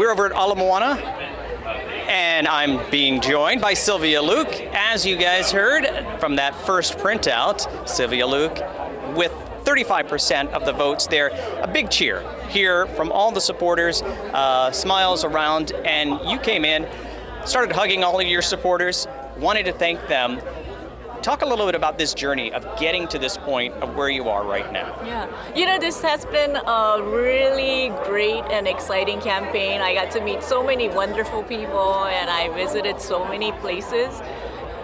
we're over at Ala Moana, and I'm being joined by Sylvia Luke. As you guys heard from that first printout, Sylvia Luke with 35% of the votes there. A big cheer here from all the supporters, uh, smiles around, and you came in, started hugging all of your supporters, wanted to thank them. Talk a little bit about this journey of getting to this point of where you are right now. Yeah, you know, this has been a really great and exciting campaign. I got to meet so many wonderful people and I visited so many places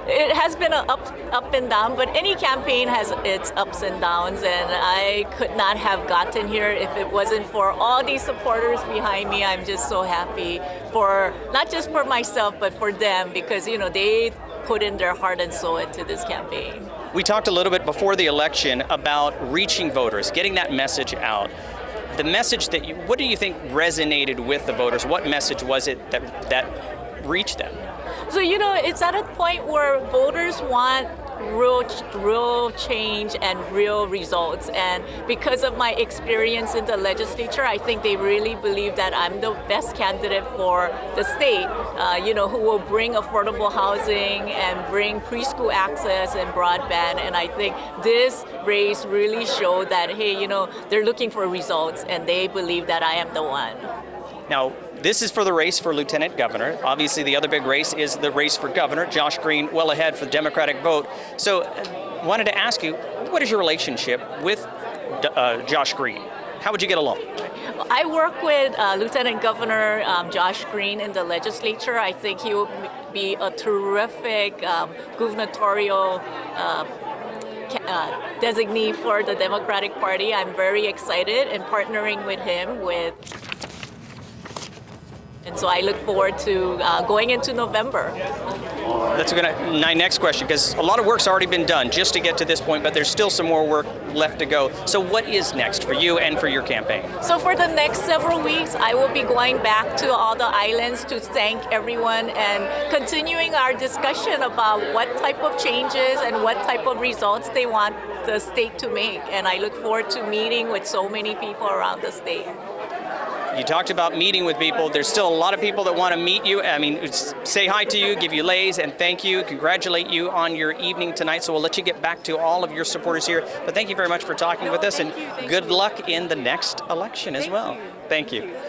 it has been a up up and down, but any campaign has its ups and downs, and I could not have gotten here if it wasn't for all these supporters behind me. I'm just so happy for not just for myself, but for them because you know they put in their heart and soul into this campaign. We talked a little bit before the election about reaching voters, getting that message out. The message that you, what do you think resonated with the voters? What message was it that that reached them? So you know, it's at a point where voters want real, real change and real results. And because of my experience in the legislature, I think they really believe that I'm the best candidate for the state. Uh, you know, who will bring affordable housing and bring preschool access and broadband. And I think this race really showed that hey, you know, they're looking for results, and they believe that I am the one. Now, this is for the race for lieutenant governor. Obviously, the other big race is the race for governor. Josh Green well ahead for the Democratic vote. So, uh, wanted to ask you, what is your relationship with uh, Josh Green? How would you get along? I work with uh, Lieutenant Governor um, Josh Green in the legislature. I think he will be a terrific um, gubernatorial uh, uh, designee for the Democratic Party. I'm very excited in partnering with him with and so I look forward to uh, going into November. That's gonna, my next question, because a lot of work's already been done just to get to this point, but there's still some more work left to go. So what is next for you and for your campaign? So for the next several weeks, I will be going back to all the islands to thank everyone and continuing our discussion about what type of changes and what type of results they want the state to make. And I look forward to meeting with so many people around the state. You talked about meeting with people. There's still a lot of people that want to meet you. I mean, say hi to you, give you leis, and thank you, congratulate you on your evening tonight. So we'll let you get back to all of your supporters here. But thank you very much for talking no, with us, and you, good you. luck in the next election as well. You. Thank you.